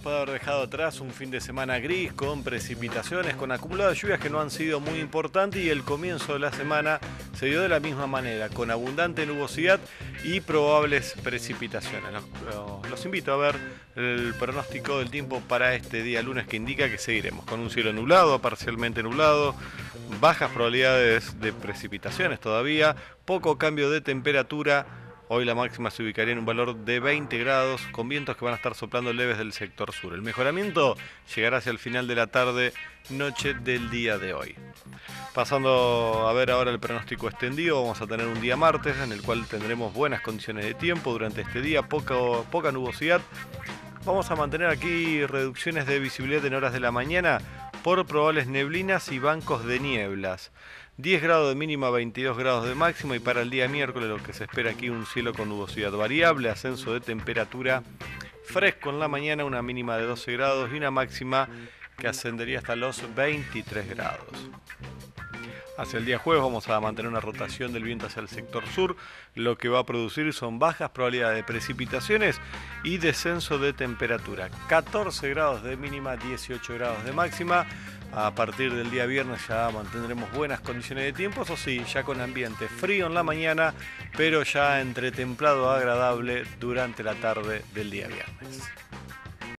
después de haber dejado atrás un fin de semana gris con precipitaciones, con acumuladas lluvias que no han sido muy importantes y el comienzo de la semana se dio de la misma manera, con abundante nubosidad y probables precipitaciones. Los, los invito a ver el pronóstico del tiempo para este día lunes que indica que seguiremos con un cielo nublado, parcialmente nublado, bajas probabilidades de precipitaciones todavía, poco cambio de temperatura Hoy la máxima se ubicaría en un valor de 20 grados con vientos que van a estar soplando leves del sector sur. El mejoramiento llegará hacia el final de la tarde, noche del día de hoy. Pasando a ver ahora el pronóstico extendido, vamos a tener un día martes en el cual tendremos buenas condiciones de tiempo durante este día, poca, poca nubosidad. Vamos a mantener aquí reducciones de visibilidad en horas de la mañana por probables neblinas y bancos de nieblas. 10 grados de mínima, 22 grados de máximo y para el día miércoles lo que se espera aquí un cielo con nubosidad variable, ascenso de temperatura fresco en la mañana, una mínima de 12 grados y una máxima que ascendería hasta los 23 grados. Hacia el día jueves vamos a mantener una rotación del viento hacia el sector sur, lo que va a producir son bajas probabilidades de precipitaciones y descenso de temperatura. 14 grados de mínima, 18 grados de máxima. A partir del día viernes ya mantendremos buenas condiciones de tiempo, eso sí, ya con ambiente frío en la mañana, pero ya entre templado agradable durante la tarde del día viernes.